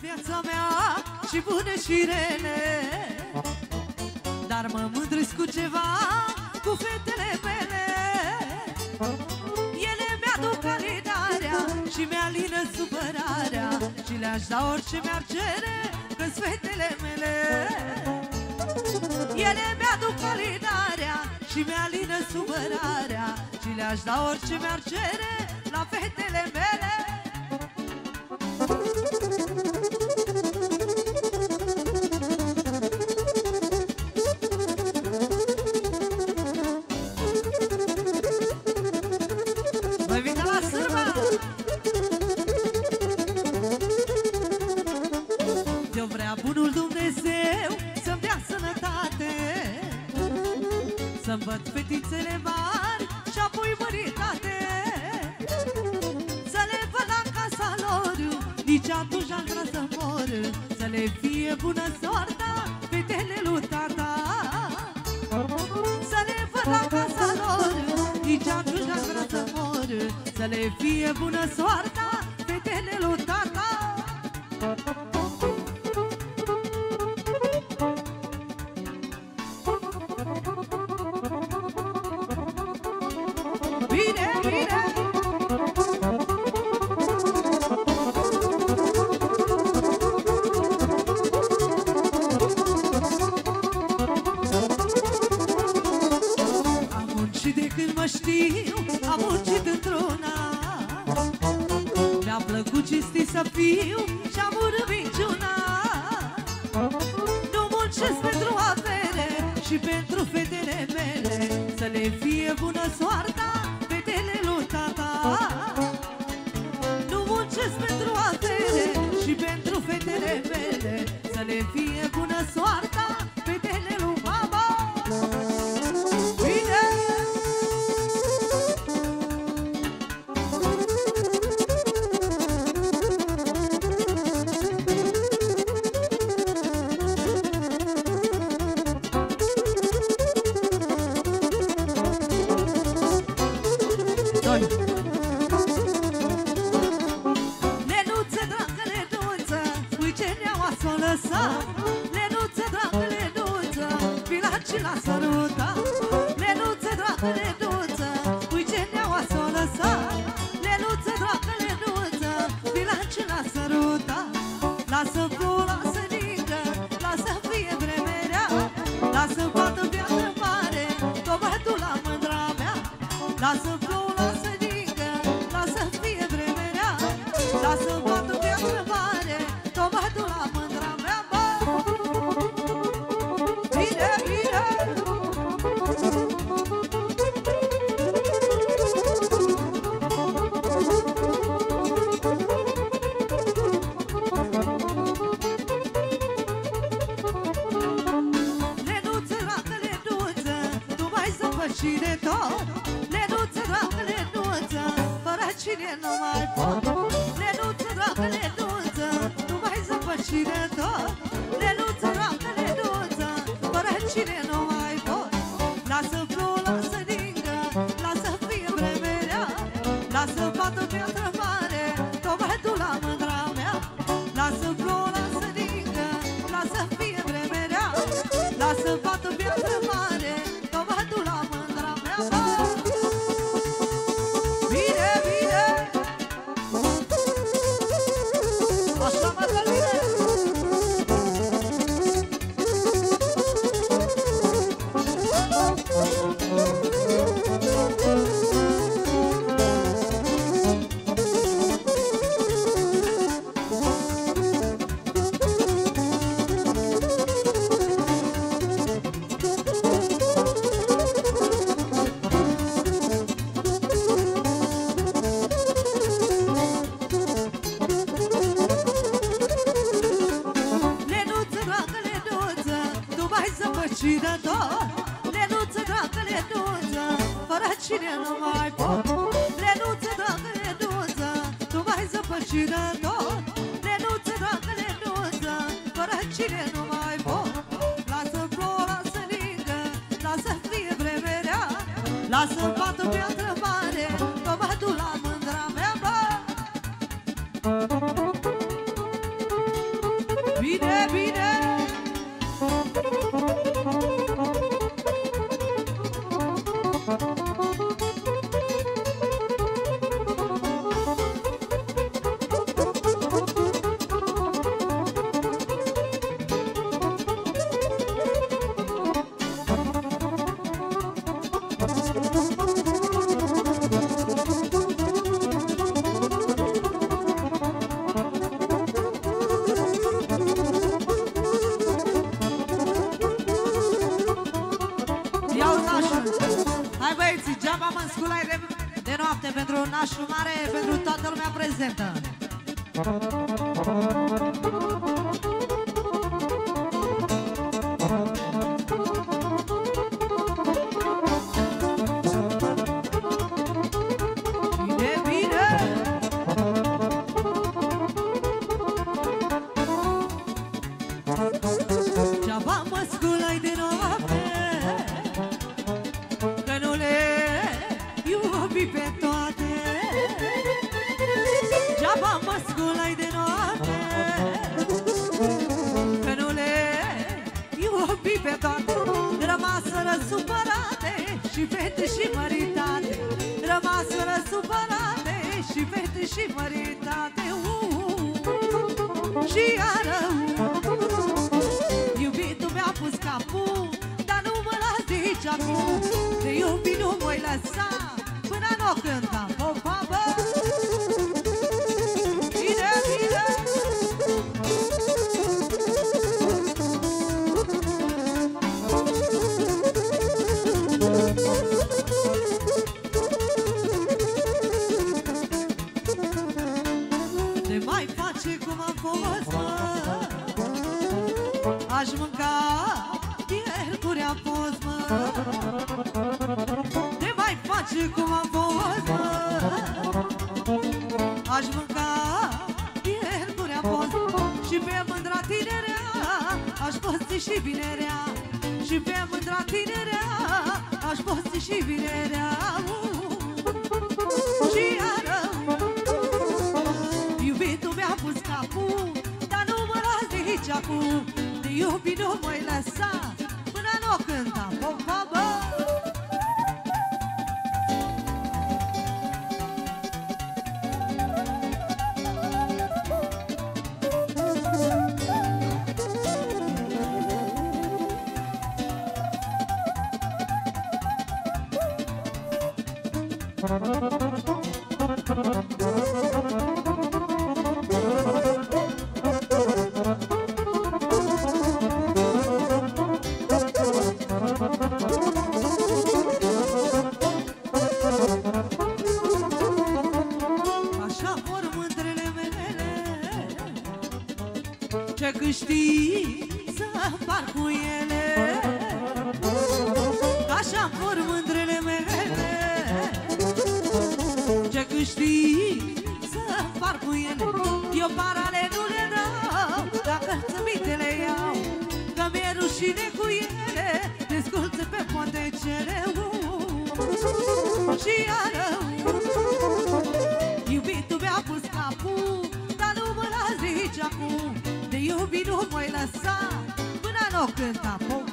viața mea și bune și rele. Dar mă mândresc cu ceva, cu fetele mele. Ele mi-aduc calidarea și mi-alină supărarea Și le-aș da orice mi-ar cere, că fetele mele. Ele mi-aduc calidarea și mi-alină supărarea Și le-aș da orice mi-ar cere, la fetele mele Să-mi dea sănătate Să-mi văd fetițele mari Și apoi măritate fie bună soarta Fetele lui tata. Să le văd la casa lor Nici atunci am vrea să mor. Să le fie bună soarta Fetele lui tata fiu Și-am urât minciuna. Nu muncesc pentru avere Și pentru fetele mele Să le fie bună soarta Lasă plouă, lasă ningă, lasă fie vremerea Lasă bată viață mare, tomatul la mândra mea bă! Bine, bine! Lenuță, dragă, lenuță, tu mai zăpă cine tot Lenuță, dragă, lenuță, fără cine nu mai pot. Lenuță, dragă, lenuță, tu mai zăpă cine tot. Lenuță, dragă, lenuță, fără cine nu mai pot. Lasă plouă, lasă ningă, lasă fie vremerea Lasă bată piatră mare, tomatul la mândra mea. Lasă plouă, lasă ningă, lasă fie vremerea Lasă bată cine nu mai pot? Lenuță, dragă, lenuță, tu mai zăpăcină tot. Lenuță, dragă, lenuță, fără cine nu mai pot. Lasă plouă, lasă ningă, lasă fie vremerea Lasă bată piatră mare, tomatul la băieții, geaba mă sculai de, de noapte Pentru nașul mare, pentru toată lumea prezentă. Bine, și fete și măritate Rămaseră supărate și fete și măritate. Uh, Și iară Iubitul mi-a pus capul Dar nu mă las de aici acum De iubit nu mă lăsa și vinerea Și pe mândra tinerea Aș posti și vinerea. Și iară Iubitul mi-a pus capul Dar nu mă las de aici acum De iubit nu mă lăsa Până nu o cânta Popa, bă câștig să par cu ele. Așa vor mândrele mele Ce câștig să par cu ele. Eu parale nu le dau Dacă țămintele iau Că mi-e rușine cu ele Desculțe pe pontecele Și iară Iubitul mi-a pus capul Dar nu mă las de aici acum. De iubit nu mă lăsa Până nu cânta pompa,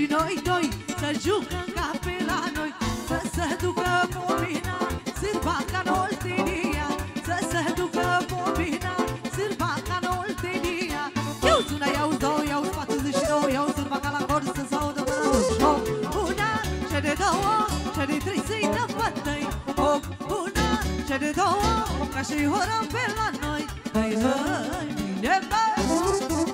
și noi doi Să jucăm ca pe la noi Să se ducă pomina Sârba ca în Oltenia Să se ducă pomina Sârba ca în Oltenia. Eu sună, iau două, iau patruzeci și două Iau sârba ca la cor să se audă până la joc. Una, ce de două, ce de trei să-i dă fătăi Foc, una, ce de două Ca și ora pe la noi. Hai, hai, bine, bă!